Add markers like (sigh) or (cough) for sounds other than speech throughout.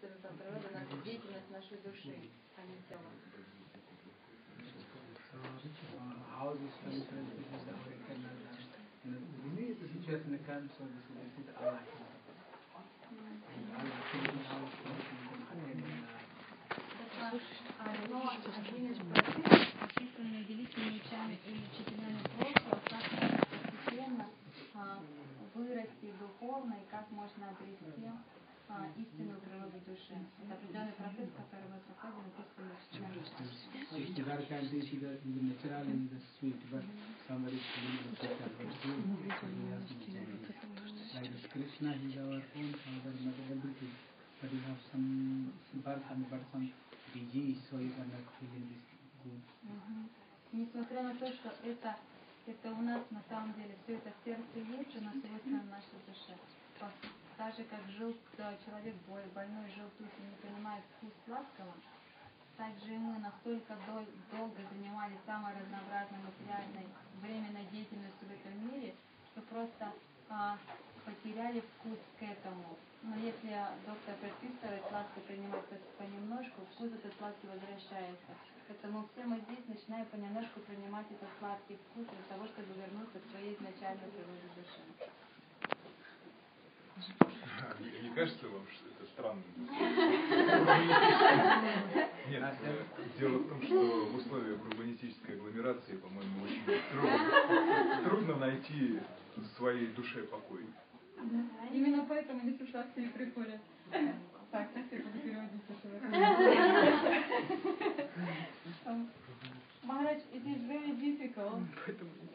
там природа, наша деятельность нашей души, а не тела. So, uh, how this condition is this is our internal uh, this is the situation comes so this is this is Allah. And Allah thinking how it's going to happen, uh, Но один из процессов, и учителями прошлого, как постепенно а, вырасти духовно и как можно обрести а, истинную природу души. Это определенный процесс, который мы проходим, but you have some birth and but some disease, so you are not feeling this good. Несмотря на то, что это, это у нас на самом деле все это сердце есть, у нас свойственно нашей душе. Так же, как жил да, человек боль- больной, жил тут и не понимает вкус сладкого, так же и мы настолько дол- долго занимались самой разнообразной материальной временной деятельностью в этом мире, что просто а, потеряли вкус к этому. Но если доктор предписывает сладкое принимать по- понемножку, вкус этот сладкий возвращается. Поэтому все мы здесь начинаем понемножку принимать этот сладкий вкус для того, чтобы вернуться к своей изначальной природе души. Не, не кажется вам, что это странно? Нет, э, дело в том, что в условиях урбанистической агломерации, по-моему, очень трудно, трудно найти своей душе покой. Именно поэтому не ситуации и приходят. Так, сейчас я буду переводить Um, Maharaj, it is very difficult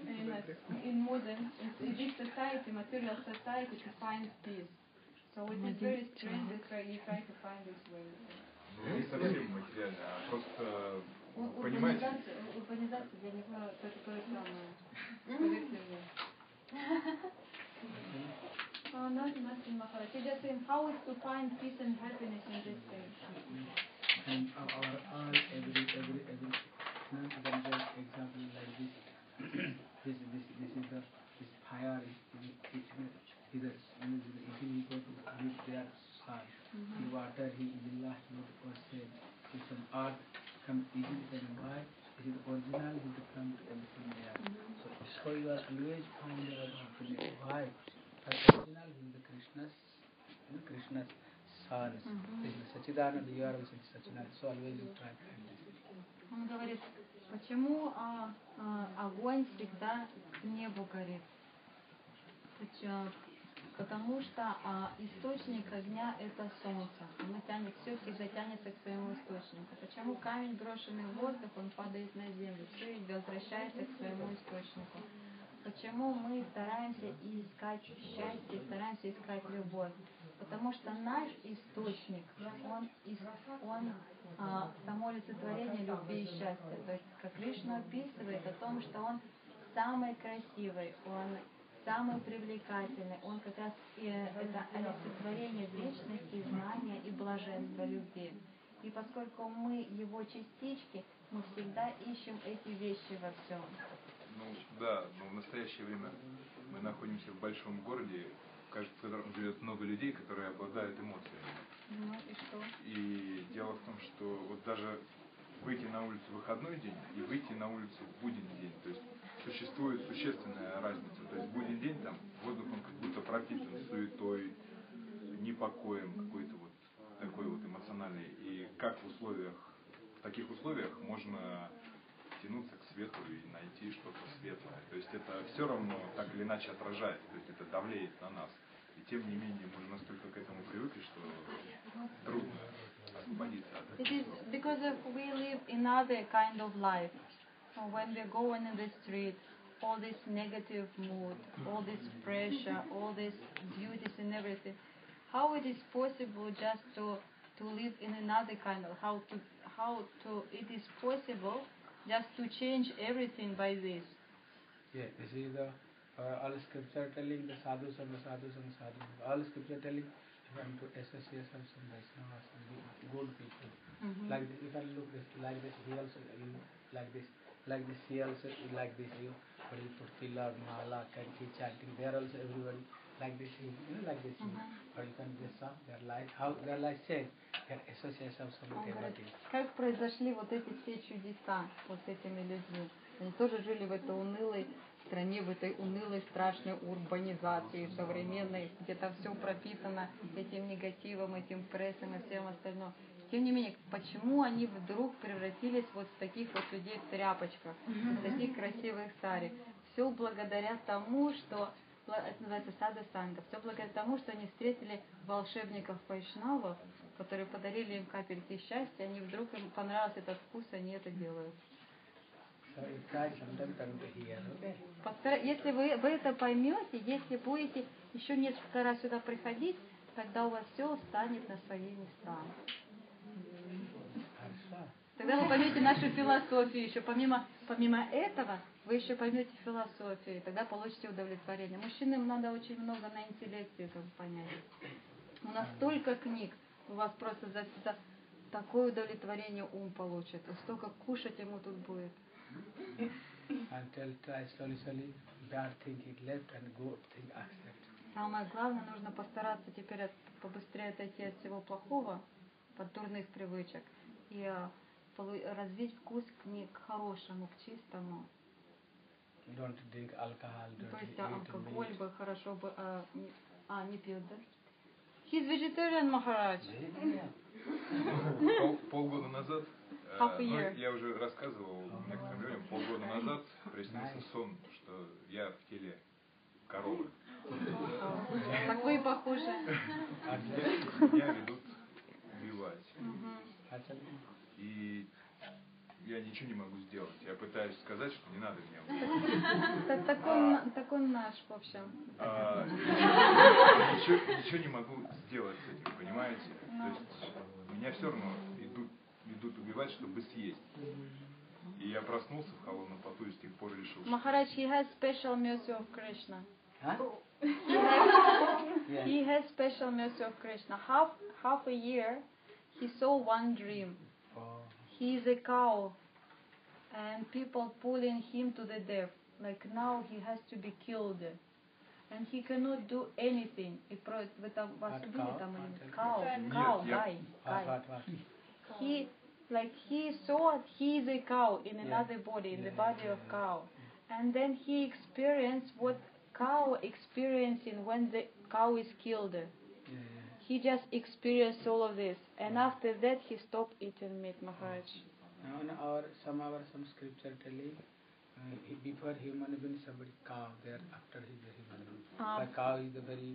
in, a, in modern, in this society, material society, to find peace. So it is very strange that you try to find this way. Ну, не совсем материально, а просто, У- понимаете, Урбанизация, урбанизация для него это то же самое. Поверьте мне. Oh, nothing, nothing, Maharaj. You're just saying how is to find peace and happiness in this thing. And our, our all, every, every, every, The water, he is Allah, not was said. If some earth come easily from why, it is original, he will come to come from there. So, so you are always find your happiness. Why? But original is the Krishna's, you know, Krishna's son. Krishna Sachidananda, you are also Sachidananda. So always you try to find this. Он говорит, почему а, а, огонь всегда к небу горит? Потому что а, источник огня это солнце. Оно тянет, все всегда тянется к своему источнику. Почему камень, брошенный в воздух, он падает на землю, все возвращается к своему источнику. Почему мы стараемся искать счастье, стараемся искать любовь? Потому что наш источник, он, он а, само олицетворение любви и счастья. То есть, как Кришна описывает о том, что он самый красивый, он самый привлекательный, он как раз и, э, это олицетворение вечности, знания и блаженства любви. И поскольку мы его частички, мы всегда ищем эти вещи во всем. ну да, но в настоящее время мы находимся в большом городе, кажется, в котором живет много людей, которые обладают эмоциями. Ну и что? И дело в том, что вот даже выйти на улицу в выходной день и выйти на улицу в будний день, то есть существует существенная разница. То есть будний день там воздух он как будто пропитан суетой, непокоем какой-то вот такой вот эмоциональный. И как в условиях, в таких условиях можно тянуться к свету и найти что-то светлое. То есть это все равно так или иначе отражает, то есть это давлеет на нас. И тем не менее мы настолько к этому привыкли, что трудно освободиться от этого. It is because of we live another kind of life. When we're going in the street, all this negative mood, all this pressure, all this duties and everything. How it is possible just to to live in another kind of how to how to it is possible just to change everything by this. Yeah, this is the uh, all scripture telling the sadhus and the sadhus and the sadhus. All scripture telling want to associate yourself some Vaishnavas and good- people. Like this, you can look this like this. He also like this, like this. He also like this. You you put pillar, mala, kanki, chanting. There also everybody like this. You know, like this. But you can just saw their life, how their life changed, their association of some как произошли вот эти все чудеса вот с этими людьми. Они тоже жили в этой унылой стране, в этой унылой страшной урбанизации современной, где там все пропитано этим негативом, этим прессом и всем остальным. Тем не менее, почему они вдруг превратились вот в таких вот людей в тряпочках, в таких красивых сари? Все благодаря тому, что это называется сада санга. Все благодаря тому, что они встретили волшебников вайшнавов, которые подарили им капельки счастья, они вдруг им понравился этот вкус, они это делают. Если вы, вы это поймете, если будете еще несколько раз сюда приходить, тогда у вас все станет на свои места. Тогда вы поймете нашу философию еще. Помимо, помимо этого, вы еще поймете философию, и тогда получите удовлетворение. Мужчинам надо очень много на интеллекте это понять. У нас столько книг, у вас просто за, за такое удовлетворение ум получит. И столько кушать ему тут будет. Самое главное, нужно постараться теперь от- побыстрее отойти от всего плохого, от дурных привычек, и а, развить вкус к, не, к хорошему, к чистому. Don't drink alcohol, don't То есть а, алкоголь meat. бы хорошо бы... А, не, а, не пьют, да? He's vegetarian, Махарадж. (laughs) Пол- полгода назад, э, Half ну, я уже рассказывал некоторым людям, полгода назад приснился сон, что я в теле коровы. Так вы и похожи. Harsha. Меня ведут убивать. И я ничего не могу сделать. Я пытаюсь сказать, что не надо меня убивать. (laughs) Так, так, он, так он наш, в общем. А, ничего, ничего не могу сделать с этим, понимаете? То есть меня все равно идут, идут убивать, чтобы съесть. И я проснулся в холодном поту и с тех пор решил, Махарадж, he has special mercy of Krishna. Huh? He has, Yeah. he has special mercy of Krishna. Half, half a year, he saw one dream. Oh. He is a cow, and people pulling him to the death. Like now he has to be killed. And he cannot do anything. И про вы там вас What убили cow? там или What нет? is- Cow, Нет, cow, я- guy, What, guy. what, what? He, like he saw he is a cow in Yeah. another body, in the Yeah, body yeah, of yeah. cow. And then he experienced what cow experiencing when the cow is killed. Yeah, yeah. He just experienced all of this. And after that he stopped eating meat, Maharaj. Now in our some our some scripture telling uh, he- before human being somebody cow there after he is a human being. Ah. the cow is the very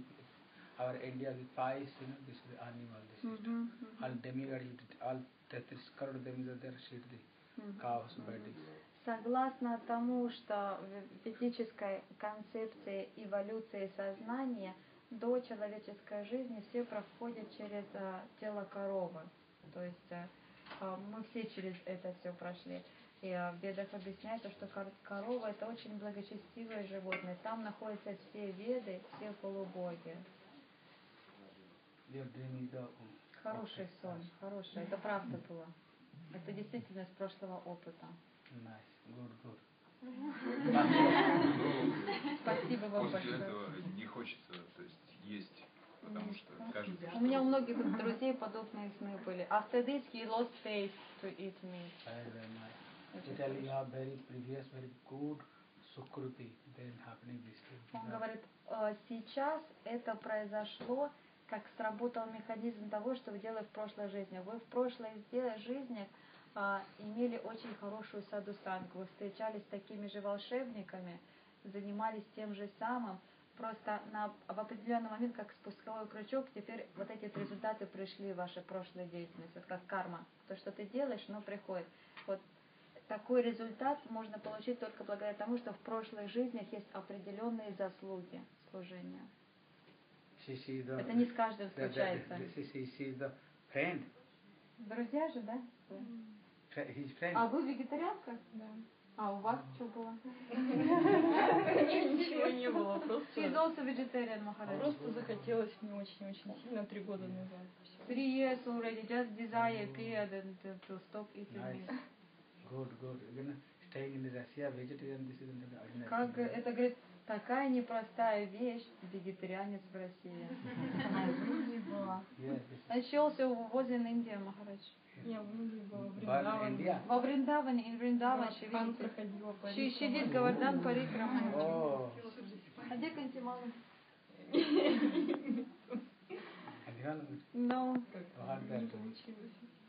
our India the pies you know this is the animal this is Мгм, all demigod eat it, all tetis crore demigod there shit the мгм. cows bodies. Согласно тому, что в ведической концепции эволюции сознания до человеческой жизни все проходят через а, тело коровы. То есть а, а, мы все через это все прошли. И а, в ведах объясняется, что кор- корова это очень благочестивое животное. Там находятся все веды, все полубоги. Хороший сон, хороший. Это правда было. Это действительно из прошлого опыта. nice, good, good. Спасибо вам после большое. этого не хочется то есть, есть, потому что кажется, У что меня у многих друзей подобные сны были. After this, he lost faith to eat meat. Nice. You have very previous, very good sukruti then happening this thing. Он говорит, «Э, сейчас это произошло, как сработал механизм того, что вы делали в прошлой жизни. Вы в прошлой жизни имели очень хорошую садусангу, вы встречались с такими же волшебниками, занимались тем же самым, просто на, в определенный момент, как спусковой крючок, теперь вот эти результаты пришли в вашей прошлой деятельности, вот как карма. То, что ты делаешь, оно приходит. Вот такой результат можно получить только благодаря тому, что в прошлых жизнях есть определенные заслуги служения. Это не с каждым случается. Друзья же, да? А вы вегетарианка? Да. А у вас что было? Ничего не было, She's просто, also vegetarian, Maharaj. просто захотелось мне очень-очень сильно три года назад. Three years already, just desire appeared and to, to stop eating meat. Good, good. Again, staying in Russia, vegetarian, this is ordinary. Как это, говорит, такая непростая вещь, вегетарианец в России. Она в жизни была. Начался in India, Махарадж. Я в Индии была, в Вриндаване. Во Вриндаване, in Вриндаван, Да, Там Шивидите. проходила по Ши- Шивид Гавардан Парикрама. А где Кантимала? again, No. what that?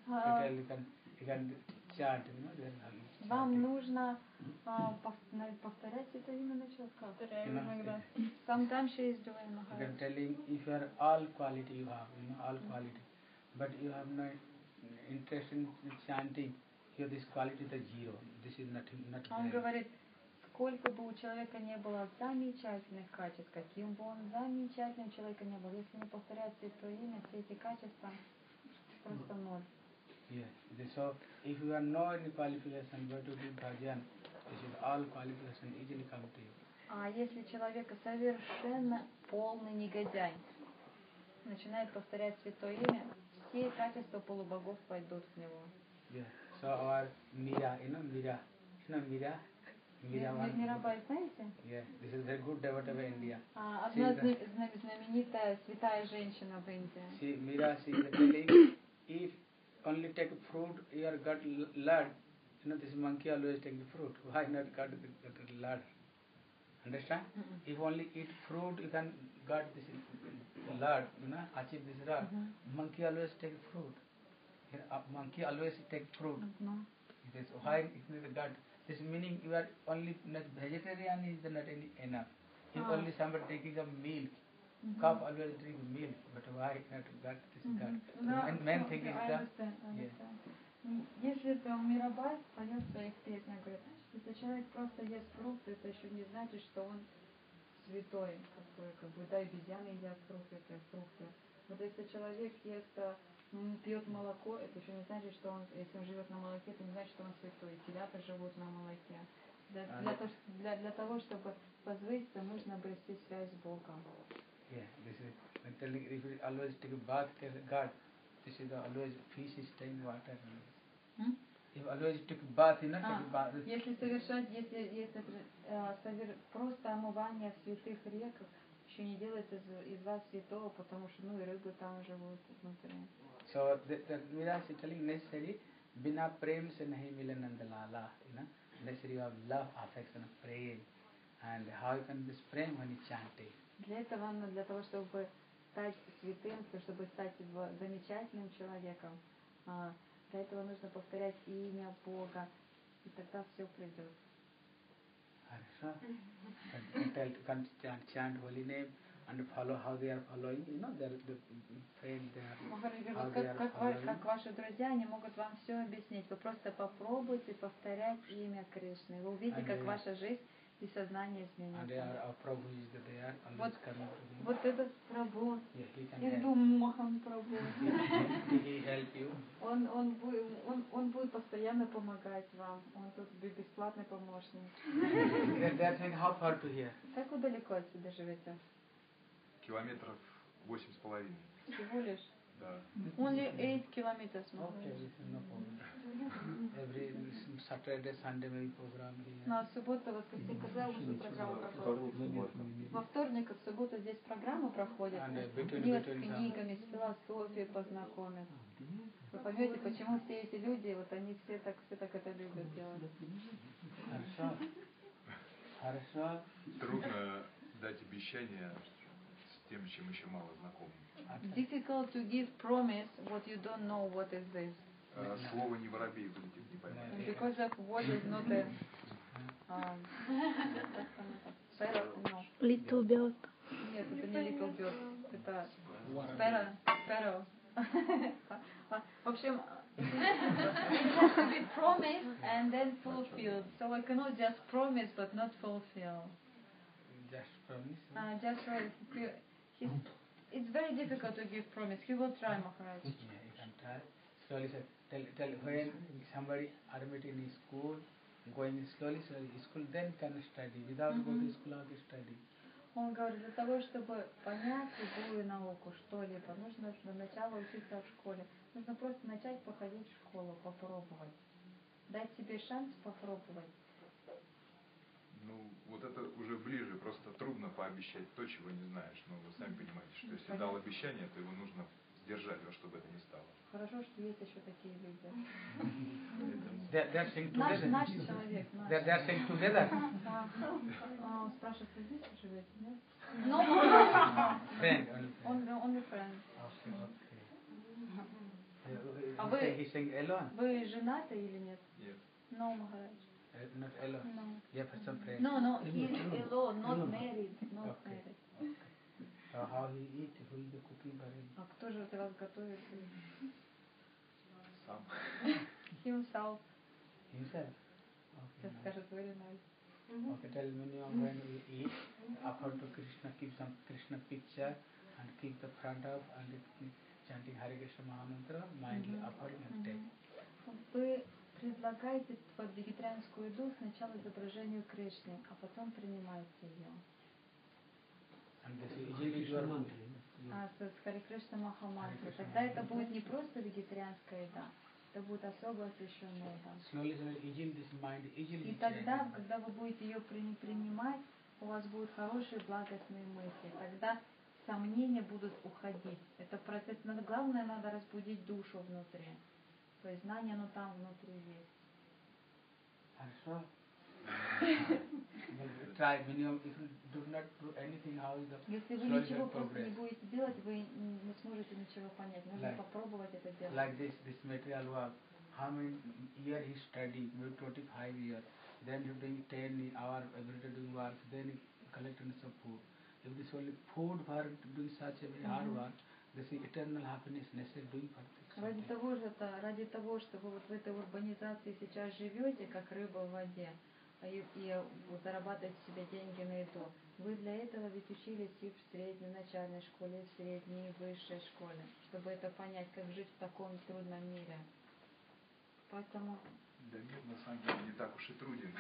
А, You can, you can chant, you know, there are Вам нужно а, пов- на- повторять это имя как? Повторяю You know, иногда. Sometimes she is doing Maharaj. can tell him if you are all quality you have, you know, all quality, but you have no interest in chanting, here this quality is zero. This is nothing, not Он говорит, сколько бы у человека не было замечательных качеств, каким бы он замечательным человеком не был, если не повторять святое имя, все эти качества просто ноль. Yeah. This- So if you are no any qualification, but to do bhajan, this is all qualification easily come to you. А если человек совершенно полный негодяй, начинает повторять святое имя, все качества полубогов пойдут в него. Yeah. So our Mira, you know Mira, you know Mira, Mira one. Мирабай, знаете? Yeah, this is very good devotee of India. А, Одна знаменитая святая женщина в Индии. She Mira, she is telling, if only take fruit, your gut lard. You know, this monkey always take fruit. Why not gut, gut lard? Understand? Mm-hmm. If only eat fruit, you can gut this lard, you know, achieve this lard. Mm-hmm. Monkey always take fruit. You know, monkey always take fruit. No. This, why it needs gut? This meaning you are only not vegetarian is not any, enough. you oh. only somebody taking a meal calf always drink milk, but why not God? This is God. Мгм. Да, And main thing is understand. М, Если это Мирабай поет в своих песнях, говорит, если человек просто ест фрукты, это еще не значит, что он святой, как бы, как бы да, обезьяны едят фрукты, это фрукты. Вот если человек ест, а, пьет молоко, это еще не значит, что он, если он живет на молоке, это не значит, что он святой. Телята живут на молоке. Для, А для, для, для того, чтобы возвыситься, нужно обрести связь с Богом. Yeah, this is when telling if you always take a bath, tell God, this is the always fish is staying water. М? If always take a bath, you know, А, take a bath. this- Если совершать, если, если э, совер- просто омывание в святых реках еще не делает из, из вас святого, потому что ну и рыбы там живут внутри. So the, the Mira is telling necessary, बिना प्रेम से नहीं मिले Nandlala, you know, necessary you have love, affection, prem, and how you can this prem when you chant it. Для этого, для того, чтобы стать святым, то чтобы стать замечательным человеком, а, для этого нужно повторять имя Бога, и тогда все придет. Хорошо? Tell, can chant, chant holy name and follow how they are following, you know, they are the friend, говорит, how they are following. как ваши друзья, они могут вам все объяснить. Вы просто попробуйте повторять имя Кришны. Вы увидите, как ваша жизнь и сознание изменится. are always Вот-. Вот этот help. думаю, Мохан you. (laughs) он, он, бу- он, он будет постоянно помогать вам. Он тут бе- бесплатный помощник. Как вы далеко отсюда живете? Километров восемь с половиной. Всего лишь? Only 8 kilometers. Okay, this is no problem. Every Saturday, Sunday maybe program here. На субботу, воскресенье, когда уже программа проходит? Во вторник и в субботу здесь программа проходит. And uh, Где с книгами, с философией познакомят. Вы поймете, почему все эти люди, вот они все так, все так это любят делать. Хорошо. Хорошо. Трудно дать обещание с тем, с чем еще мало знакомы. Difficult to give promise what you don't know what is this. Э, Слово не воробей вылетит, не поймать. Because of what is not a... Um, как там это? Sparrow? No. (laughs) Little bird. Нет, это не little bird. Это sparrow. sparrow. (laughs) В общем, (laughs) it has to be promised and then fulfilled. So I cannot just promise but not fulfill. Just promise. Uh, just right. He's, It's very difficult to give promise. He will try, Maharaj. Yeah, you can try. Slowly, sir. Tell, tell when somebody admit in school, going slowly, slowly, school, then can study. Without go to Mhm. school, how to study? Он говорит, для того, чтобы понять любую науку, что-либо, нужно для начала учиться в школе. Нужно просто начать походить в школу, попробовать. Дать себе шанс попробовать. Ну, вот это уже ближе, просто трудно пообещать то, чего не знаешь. Но вы сами понимаете, что если дал обещание, то его нужно держать во что бы это ни стало. Хорошо, что есть еще такие люди. Saying Наш, together. наш человек, наш. They, they are saying together. А, спрашивает, вы здесь живете, нет? No. Friend, only он friend. Okay, okay. Uh, А вы- Вы женаты или нет? Нет. No, Maharaj. uh, not alone. No. Yeah, for some friend. No, no, he is alone, not Alone. married, not Okay. married. Uh, how he eat, who is the cooking for him? А кто же для вас готовит? Сам. Himself. Himself. Сейчас Okay, скажет very nice. nice. okay, tell minimum when we eat, offer to Krishna, keep some Krishna picture and keep the front of and keep chanting Hare Krishna Mahamantra, mindly Мгм. offering and take. Мгм. Вы предлагаете под вегетарианскую еду сначала изображению Кришны, а потом принимаете ее. А с, с Хари Кришна Махамантрой. Тогда это будет не просто вегетарианская еда, это будет особо освященная еда. И тогда, когда вы будете ее при- принимать, у вас будут хорошие благостные мысли. Тогда сомнения будут уходить. Это процесс. Надо, главное, надо разбудить душу внутри. То есть знание, оно там внутри есть. Хорошо. (laughs) Well, Try minimum. If you do not do anything, how is the Если вы slowly ничего get просто не progress? будете делать, вы н- не сможете ничего понять. Нужно Like- попробовать это делать. Like this, this material work. How many year he studied? Maybe 25 years. Then you doing 10 hour every day doing work. Then he collecting some food. If this only food for doing such a very hard Mhm. work, this is eternal happiness necessary doing for this. Ради того же это, ради того, что вы вот в этой урбанизации сейчас живете, как рыба в воде, а и, и вот зарабатываете себе деньги на еду. Вы для этого ведь учились и в средней, начальной школе, и в средней, и в высшей школе, чтобы это понять, как жить в таком трудном мире. Поэтому Да мир на самом деле не так уж и труден.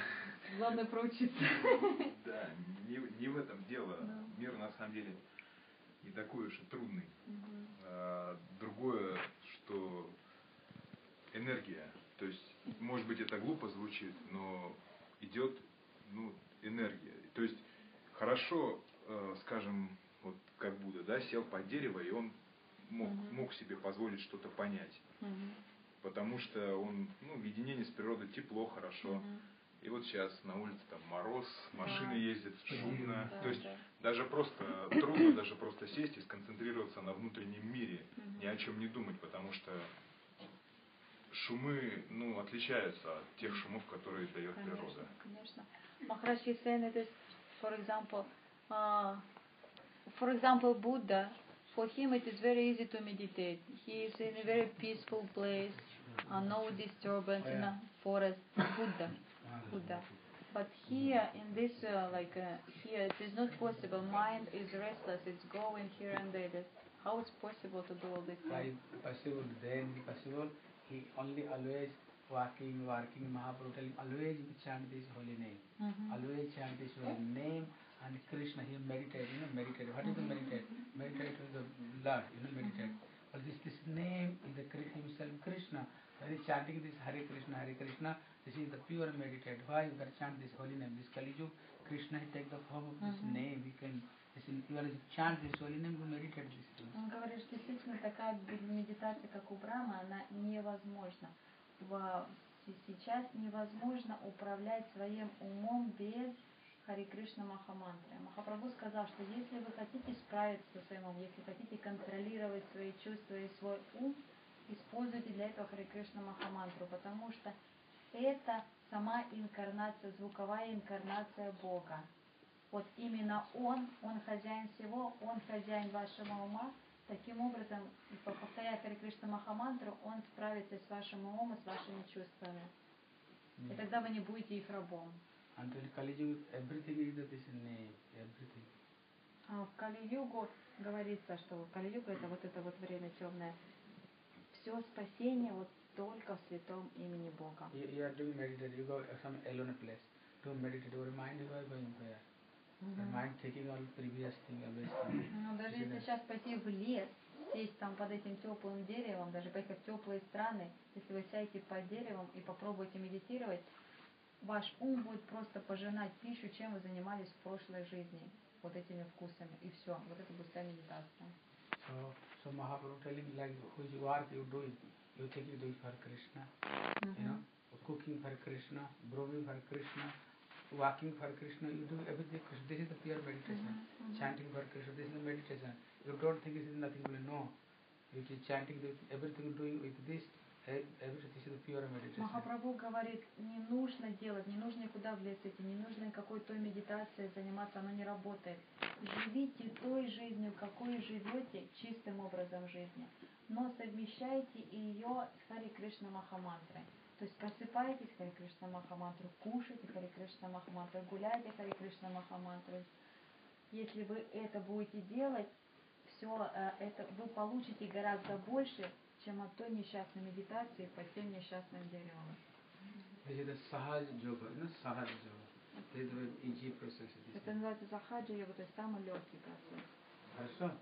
главное проучиться. (laughs) Да, не, не в этом дело. Да. Мир на самом деле не такой уж и трудный. Мгм. А, Другое, что энергия, то есть, может быть, это глупо звучит, но идет ну, энергия. То есть, хорошо, э, скажем, вот как Будда, да, сел под дерево, и он мог, Мгм. мог себе позволить что-то понять. Мгм. Потому что он, ну, в единении с природой тепло, хорошо. Мгм. И вот сейчас на улице там мороз, машины Да. ездят, шумно. Да, То есть да. Даже просто трудно даже просто сесть и сконцентрироваться на внутреннем мире, ни о чем не думать, потому что шумы, ну, отличаются от тех шумов, которые дает природа. Конечно, конечно. Maharaj is saying that is, for example, uh, for example, Buddha, for him it is very easy to meditate. He is in a very peaceful place, uh, no disturbance in a forest. Buddha, Buddha. But here, in this, uh, like uh, here, it is not possible. Mind is restless. It's going here and there. Is- How it's possible to do all this? Possible? Then possible. He only always walking, working. Mahaprabhu telling always chant this holy name. Mhm. Always chant this holy name and Krishna. He meditate. You know meditate. What is the meditate? Meditate with the Lord. You know meditate. But this this name is the himself Krishna. When he chanting this Hare Krishna, Hare Krishna, this is the pure meditate. Why you can chant this holy name? This Kali Yuga, Krishna he take the form of this Mhm. name. He can. This is, you want to chant this holy name, you meditate this thing. Он говорит, что действительно такая медитация, как у Брахмы, она невозможна. Сейчас невозможно управлять своим умом без Хари Кришна Махамантры. Махапрабху сказал, что если вы хотите справиться со своим умом, если хотите контролировать свои чувства и свой ум, используйте для этого Хари Кришна Махамантру, потому что это сама инкарнация, звуковая инкарнация Бога. Вот именно Он, Он хозяин всего, Он хозяин вашего ума. Таким образом, повторяя Хари Кришна Махамантру, Он справится с вашим умом и с вашими чувствами. И тогда вы не будете их рабом. Until Kali Yuga, everything is the this name, everything. А в Кали-югу говорится, что Кали-юга это вот это вот время темное. Все спасение вот только в святом имени Бога. You, you are doing meditate, you go some alone place. To meditate, your mind are going where? Your mind taking all previous thing, always thing. Ну, даже если сейчас пойти в лес, сесть там под этим теплым деревом, даже поехать в теплые страны, если вы сядете под деревом и попробуете медитировать, ваш ум будет просто пожинать пищу, чем вы занимались в прошлой жизни, вот этими вкусами, и все. Вот это будет вся медитация. So, so Mahaprabhu telling like which work you doing, you think you doing for Krishna, Mm-hmm. you know, cooking for Krishna, brewing for Krishna, walking for Krishna, you do everything. This is the pure meditation. Mm-hmm. Chanting for Krishna, this is the meditation. You don't think this is nothing No. You keep chanting this, everything doing with this, pure meditation. Махапрабху говорит, не нужно делать, не нужно никуда с этим, не нужно какой-то медитацией заниматься, оно не работает. Живите той жизнью, какой живете, чистым образом жизни. Но совмещайте ее с Хари Кришна Махамантрой. То есть просыпайтесь Хари Кришна Махамантру, кушайте Хари Кришна Махамантру, гуляйте Хари Кришна Махамантру. Если вы это будете делать, все это вы получите гораздо больше, чем от той несчастной медитации по тем несчастным. This Это называется захаджа йога, то есть самый легкий процесс. Хорошо?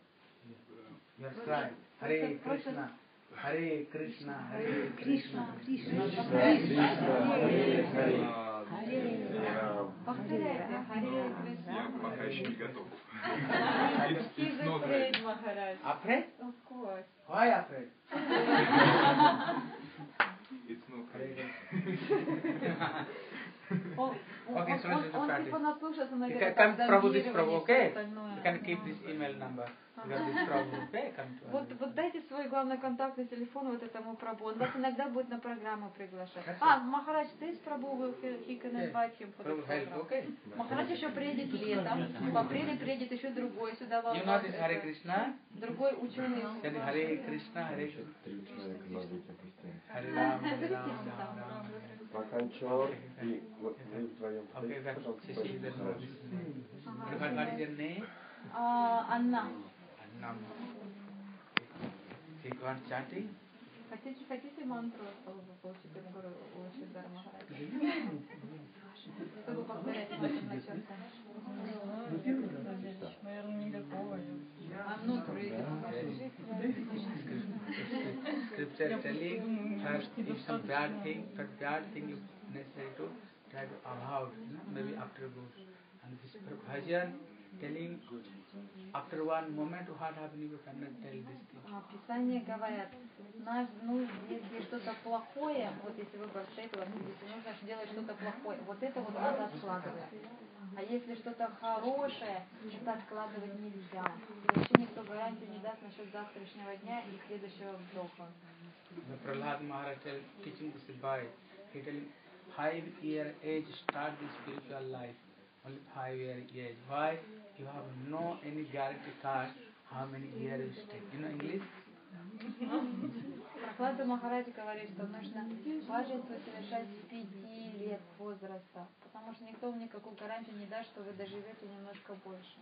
You are Просто- trying. Харе просто- Кришна, Харе Кришна, Харе Кришна. Повторяйте, Харе Я Кришна. пока еще не готов. He's not afraid, Maharaj. Afraid? Of course. Why afraid? It's not Харе ready. Кришна. Он, он, Okay, он, so он, let's он start типа it. наслушался, You наверное, can come там Prabhu this зомбирование Prabhu, и okay? всё остальное. You can keep Ага. this email number. To Вот, вот дайте свой главный контактный телефон вот этому Прабу. Он вас (laughs) иногда будет на программу приглашать. А, Махарадж, ты с Прабу, he can invite him for the program. Махарадж еще приедет летом, в апреле приедет еще другой сюда в You know this Hare Krishna? другой ученый. Then Hare Krishna, Hare Krishna. Окончал, и вот вы вдвоем that пожалуйста. What is your name? А, Анна, Annam. You want chanting? хотите, хотите мантру чтобы получить от Гуру Шидар Махарадж? Чтобы повторять вашим начертом. Наверное, не готова. А ну, прыгай. Scripture telling first if some bad thing, but bad thing is necessary to try to avoid, you know, maybe after good. And this bhajan telling after one moment what happening you cannot tell this thing. А, Писание говорят, наш, ну, если что-то плохое, вот если стоит, у вас если нужно делать что-то плохое, вот это вот надо откладывать. А если что-то хорошее, это откладывать нельзя. И вообще никто гарантии не даст насчет завтрашнего дня и следующего вдоха. Maharaj tell, teaching this he telling five year age start the spiritual life. Only five year age. Why? You have no any guarantee card how many years you stay. You know English? Прохлада Махарадж говорит, что нужно важество совершать с пяти лет возраста, потому что никто вам никакую гарантию не даст, что вы доживете немножко больше.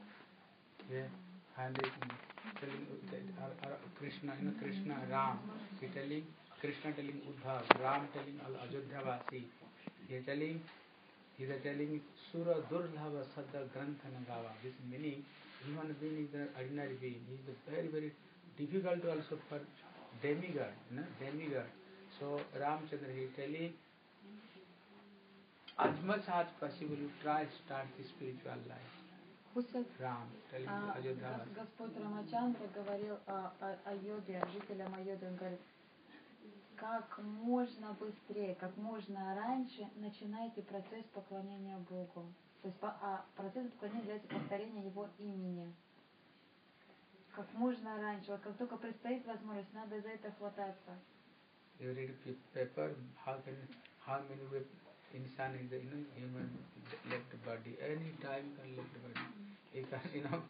Yeah. And it, telling that uh, uh, Krishna, you know Krishna, Ram, he telling Krishna telling Uddhav, Ram telling Al Ajodhya Vasi. He telling he is telling Sura Durlhava Sadha Grantha Nagava. This meaning human being is an ordinary being. He is a very very difficult also for demigod, you know, demigod. So Ramchandra he telling as much as possible you try start the spiritual life. Ram telling А, Ajodhya Гос- Vasi. Господь Рамачандра говорил о, о, о йоге, жителям Айоды, он говорит, как можно быстрее, как можно раньше начинайте процесс поклонения Богу. То есть а процесс поклонения является повторение Его имени. Как можно раньше, вот как только предстоит возможность, надо за это хвататься. You read paper, how can how many insan is the you know human left body. Any time can left body. You can you know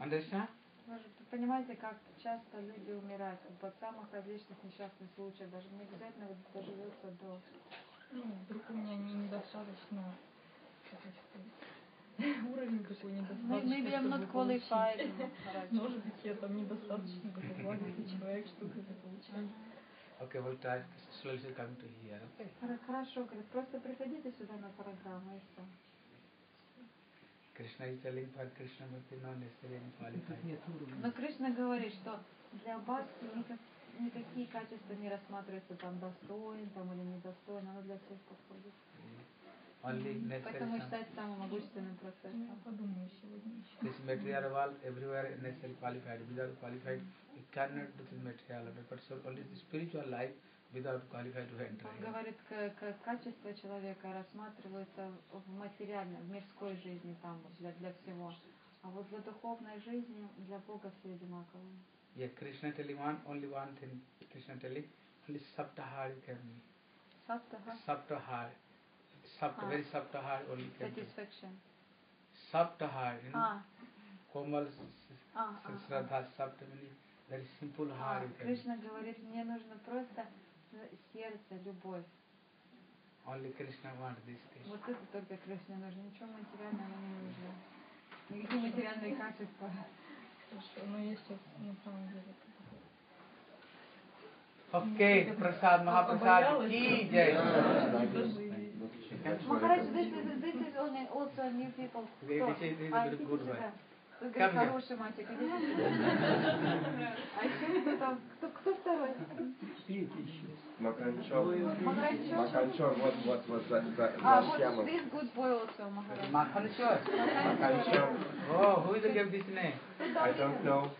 understand? Вы же понимаете, как часто люди умирают вот от самых различных несчастных случаев, даже не обязательно вот доживется до Ну, вдруг у меня не недостаточно (laughs) уровень какой недостаточно. Maybe I'm not qualified. (laughs) Может быть, я там недостаточно благостный человек, чтобы это получать. Okay, we'll try slowly come to here. Okay. Хоро- Хорошо, говорит, просто приходите сюда на программу и все. Krishna is telling for Krishna Bhakti not necessarily qualified. Но Кришна говорит, что для бхакти никак- никакие качества не рассматриваются там достоин там или недостоин, оно для всех подходит. Поэтому считать самым могущественным Ну, процессом. Я подумаю сегодня еще. This material world everywhere necessary qualified. Without qualified, you cannot do this material life. But so only the spiritual life without qualified to enter. Он говорит, к- к- качество человека рассматривается в материальном, в мирской жизни там для, для всего. А вот для духовной жизни, для Бога все одинаковые. Yeah, Krishna telling one only one thing. Krishna telling only saptahar you can be. Саттаха, Saptahar. Sapt, Ah. very saptahar only can satisfaction. Saptahar, you know. А, Komal а, а, а. Shraddha Sapta meaning very simple А, heart be. Кришна говорит, мне нужно просто э, сердце, любовь. Only Krishna wants this thing. Вот это только Кришне нужно, ничего материального не нужно. Никакие материальные качества. Я сейчас на самом деле Okay, Prasad Mahaprasad ki jai. Махарадж, this is, this is only also new people. This is- this is А, идите good one. Come говорит, here. хороший мальчик. А еще кто там? Кто, кто второй? Маканчор. Махарадж, Маканчор, вот, вот, вот, за, за, А, за вот, схему. this good boy also. Makhaneshwar. Маканчор. Oh, who is the gave this name? Кто I имя? don't know.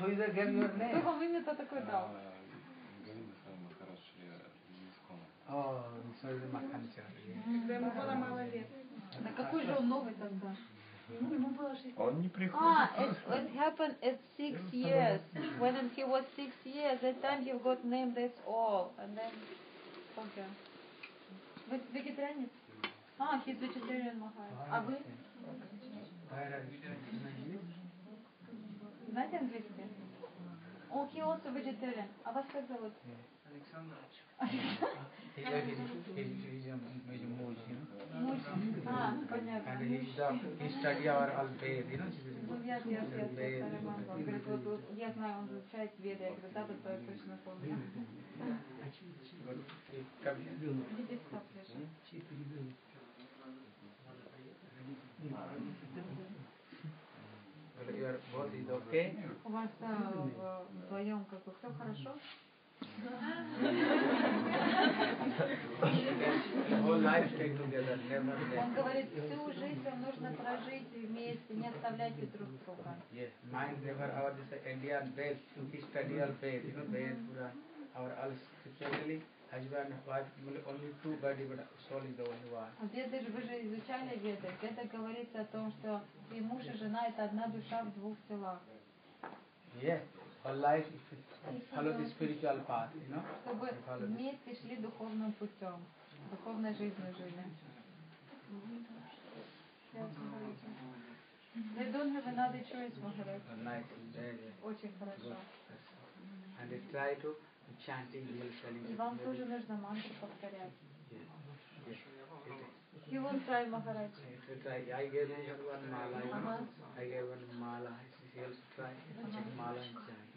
Who is the gave your Кто name? вам имя-то такое дал? Oh, so is the Makhaneshwar. Когда ему было мало лет. Да какой же он новый тогда? Ему было шесть. Он не приходит. Ah, it, it happened at six years. When he was six years, that time he got name, that's all. And then, okay. Вы вегетарианец? А, he's vegetarian, Махай. А вы? Where are you? Знаете английский? Oh, he also vegetarian. А вас как зовут? He's And he's the, he study our all Ved, you know. Говорит, вот, вот, я знаю, он изучает веды. Я говорю, да, да, да, точно помню. Come here. Идите сюда, ближе. Well, your both is okay? У вас а, в- вдвоем как бы все хорошо? Он говорит, всю жизнь вам нужно прожить вместе, не оставляйте друг друга. Yes, mind never our this Indian Ved, he study all Ved, you know, Ved, Puran, our all spiritually, husband, wife, only two body, but soul is the only one. А Веды, же- вы же изучали Веды. В Ведах говорится о том, что и муж, и жена это одна душа в двух телах. Yeah, our life, if we follow the spiritual path, you know, Чтобы вместе шли духовным путем, духовной жизнью жили. They don't have another choice, Maharaj. Nice, very Очень хорошо. And they try to chanting. И вам тоже нужно мантру повторять. Yes, You will try, Maharaj. I gave one mala. Uh-huh. I gave one mala. She also take mala and chant.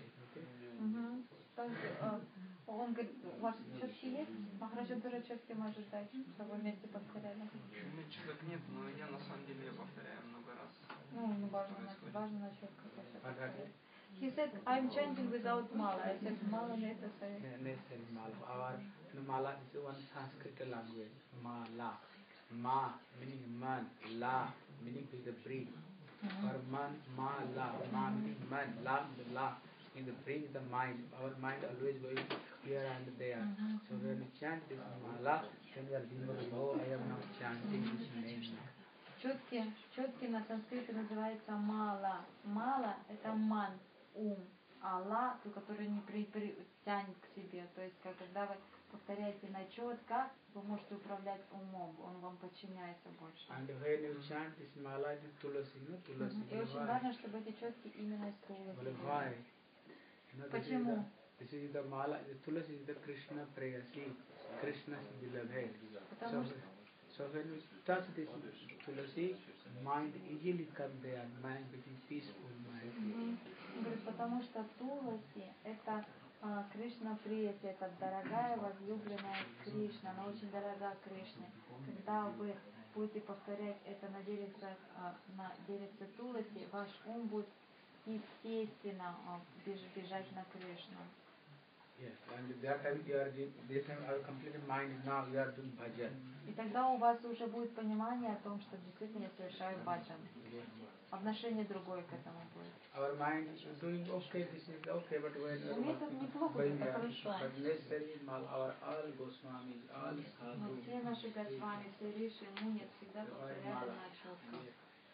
Okay? Мгм. Также, э, Он говорит, у вас четки есть? Махараджа тоже четки может дать, чтобы вы вместе повторяли. У меня четок нет, но я на самом деле я повторяю много раз. Ну, не важно, на- важно на четках это повторять. He said, I'm chanting without mala. I said, mala necessary. Ne- Necessary mala. Our the mala is one Sanskrit language. Mala. Ma meaning man. La meaning to the breathe. For man, ma la. Ma meaning man. La the la. In the brain the mind. Our mind always going here and there. So when we chant this mala, then we are remembering, oh, I am now chanting this name now. Четки, четки на санскрите называется мала. Мала – это ман, ум. А ла, ту, который не при, при- тянет к себе. То есть, когда вы повторяете на четко, вы можете управлять умом, он вам подчиняется больше. И очень важно, чтобы эти четки именно из Well, Почему? This is the mala, tulasi is the Krishna prayer. See, Krishna's beloved. So, so when we touch this tulasi, mind easily come there, mind become peaceful mind. Говорит, потому что Туласи – это а, Кришна Прияти, это дорогая возлюбленная Кришна, она очень дорога Кришне. Когда вы будете повторять это на деревце, а, на деревце Туласи, ваш ум будет естественно а, беж- бежать на Кришну. И тогда у вас уже будет понимание о том, что действительно я совершаю баджан. Отношение другое к этому будет. Our mind is doing okay, this is okay, but when we are неплохо, это хорошо. but necessarily our all Goswamis, all Но sadhus, все наши Госвами, все Риши, Муни всегда повторяли на четко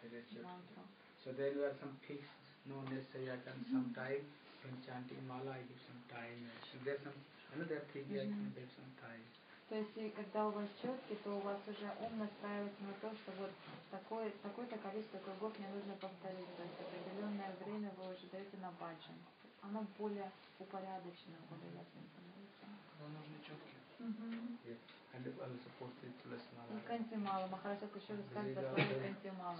they are мантру. So there were some fixed, no necessary I can some time when chanting mala I give some time. There's some another thing I can take some time. То есть, когда у вас четкий, то у вас уже ум настраивается на то, что вот такое, такое-то количество кругов мне нужно повторить. То есть определенное время вы уже даете на баджан. Оно более упорядочено, более ясно становится. Но нужны четкие. Yes. И кантимала. Махараджа еще рассказывает о very- кантимала.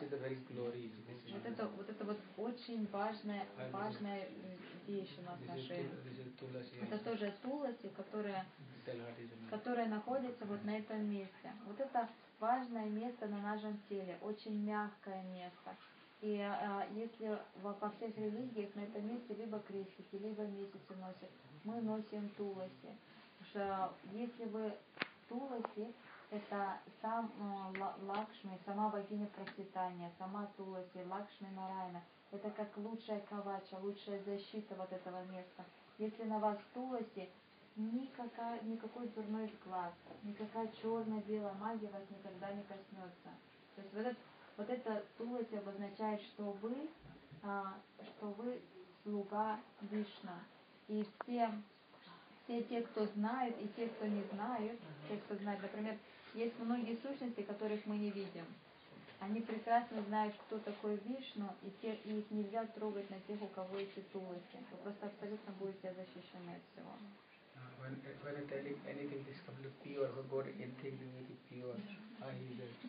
Вот это, вот это вот очень важная, важная э, вещь у нас на шее. Это тоже туласи, которая которая находится вот на этом месте. Вот это важное место на нашем теле, очень мягкое место. И а, если во, во всех религиях на этом месте либо крестики, либо месяцы носят, мы носим туласи. Потому что если вы туласи, это сам э, Ла- Лакшми, сама богиня процветания, сама Туласи, Лакшми Нарайна. Это как лучшая кавача, лучшая защита вот этого места. Если на вас Туласи, никакая, никакой дурной взгляд, никакая черная белая магия вас никогда не коснется. То есть вот это, вот это Туласи обозначает, что вы, а, что вы слуга Вишна. И все, все те, кто знает, и те, кто не знает, те, кто знает, например, есть многие сущности, которых мы не видим. Они прекрасно знают, кто такой Вишну, и, те, и их нельзя трогать на тех, у кого эти тулоси. Вы просто абсолютно будете защищены от всего.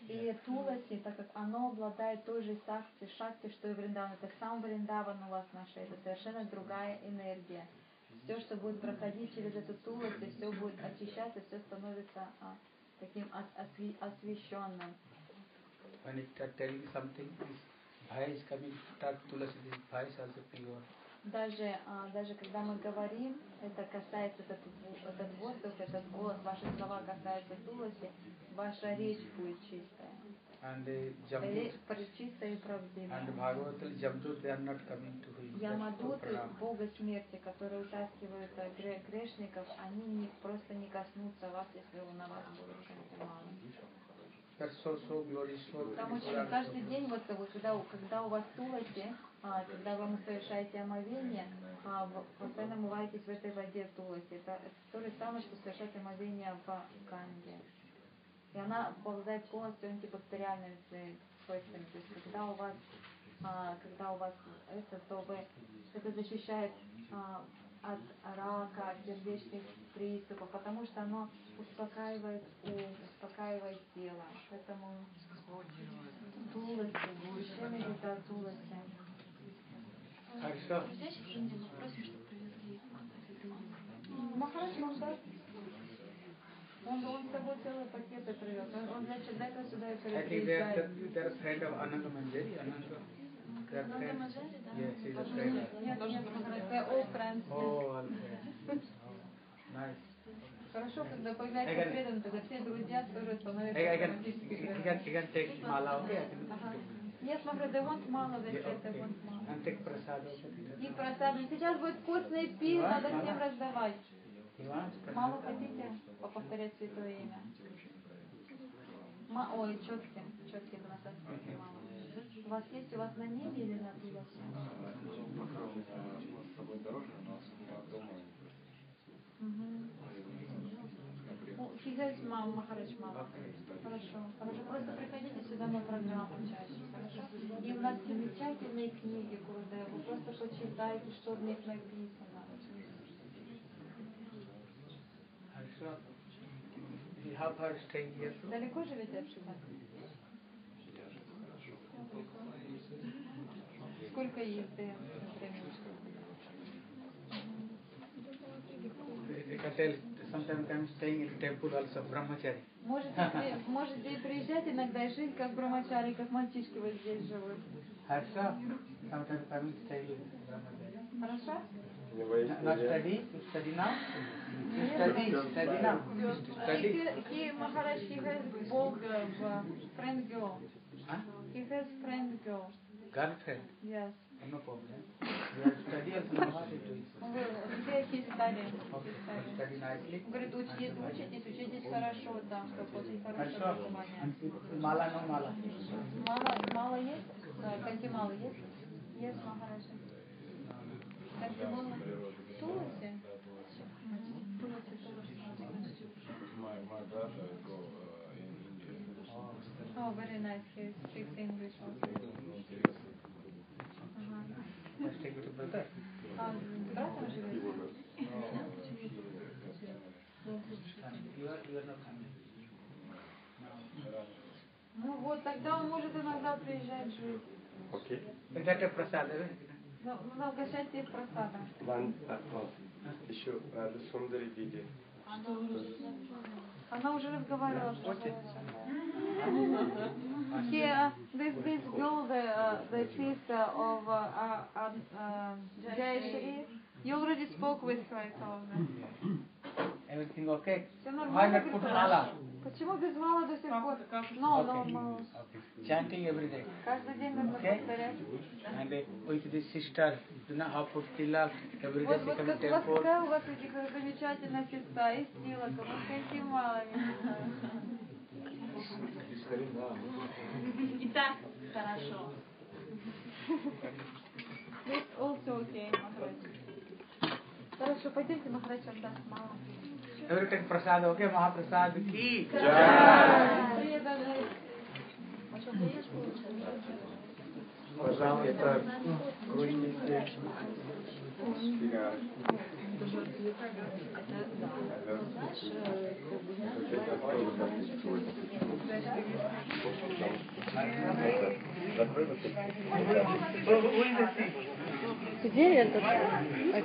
И Туласи, так как оно обладает той же сакти, шакти, что и Вриндаван, это сам Вриндаван у вас на шее, это совершенно другая энергия. Все, что будет проходить через эту Туласи, все будет очищаться, все становится а, таким ос- осве- освещенным. when it are telling something, this bhai is coming, start tulasi, this bhai is also pure. Даже, а, даже когда мы говорим, это касается этот, этот воздух, этот голос, ваши слова касаются Туласи, ваша речь будет чистая. Пр- чистая и Ямадуты, pranam. бога смерти, которые утаскивают э, гре- грешников, они не, просто не коснутся вас, если на вас будет мало. So, so очень and каждый день, вот, когда, у- когда у вас туласи, а, когда вы совершаете омовение, а, вы постоянно омываетесь в этой воде туласи. Это, это то же самое, что совершать омовение в Ганге. И она обладает полностью антибактериальными свойствами. То есть когда у вас, а, когда у вас это, то вы, это защищает а, от рака, от сердечных приступов, потому что оно успокаивает ум, успокаивает тело. Поэтому Туласи, священный это Туласи. Harsha, Махарадж Махарадж, он, он с собой целые пакеты привез. Он, он этого сюда и I think they are, they are friend of Ananda Manjari, Ananda. They are friend. Yes, he is a friend. Нет, нет, это all friends. Oh, all friends. Oh, (laughs) nice. Хорошо, когда появляется преданный, тогда все друзья тоже становятся take. Нет, Махарадж, they want мало, they said they want мало. And take prasad also. И просадно. Сейчас будет вкусный пир, надо всем раздавать. Мало хотите повторять святое имя? Ма- Ой, четки. Четки это на санскрите мало. У вас есть у вас на небе или на Туласе? с собой дороже, но дома Угу. Фигать мам, Махарадж мама. Хорошо, хорошо. Просто приходите сюда на программу чаще, хорошо? И у нас замечательные книги, Гурудев. Вы просто почитайте, что в них написано. Harsha, we have her staying here. Далеко живете от Шивы? Сколько езды времени? Tell sometimes I'm staying in temple also, brahmachari. Можете, (laughs) можете приезжать иногда и жить как брамачари, как мальчишки вот здесь живут. Harsha, sometimes I'm staying in brahmachari. Хорошо? Study, study now. Study. He, he, Maharaj, he has Bog, uh, friend girl. He has friend girl. Girlfriend. Yes. No problem. You have study also know how to do it. Говорит, где he's studying. Studying. Study nicely. Говорит, учитесь, учитесь, хорошо, да, чтобы очень хорошее образование. Mala no mala. Мало, мало есть? Да, Канти мало есть? Есть, Махараджа. Oh, very nice. He speaks English also. А с братом живет? You are, you are not coming. Ну вот, тогда он может иногда приезжать жить. Okay. That a prasad, eh? Ну, ну, просадом. One, uh, oh, еще Рада Сундari Диди. Она уже разговаривала с тобой. He, uh, this, this girl, the, uh, the sister of uh, uh, uh, uh, Shri, you already spoke with her, I told her. Everything okay? Все Why нормально? Почему без мала до сих пор? No, no. Okay. Chanting every day. Каждый день нужно Okay. повторять. And uh, with this sister, put tilak, every day Вот, she вот temple. какая у вас этих замечательная сестра, и сила, как у Канти мало. И так хорошо. This also okay, Махарадж. Хорошо, пойдемте, Махарадж, отдаст мало. Every time prasad, okay? Где этот? А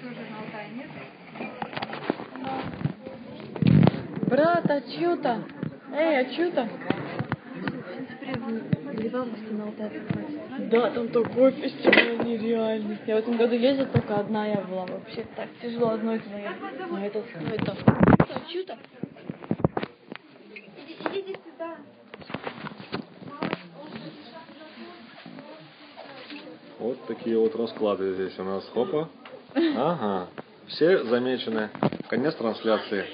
уже на Алтае, нет? Брат, а чью-то? Эй, а чью-то? Да, там такой фестиваль нереальный. Я в этом году ездила, только одна я была. Вообще так тяжело одной туда ехать. Но это, это, это чью-то? Иди, идите сюда. Вот такие вот расклады здесь у нас. Хопа. Ага. Все замечены. Конец трансляции.